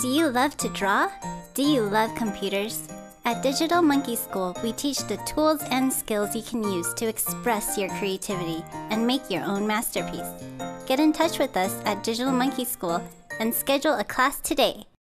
Do you love to draw? Do you love computers? At Digital Monkey School, we teach the tools and skills you can use to express your creativity and make your own masterpiece. Get in touch with us at Digital Monkey School and schedule a class today.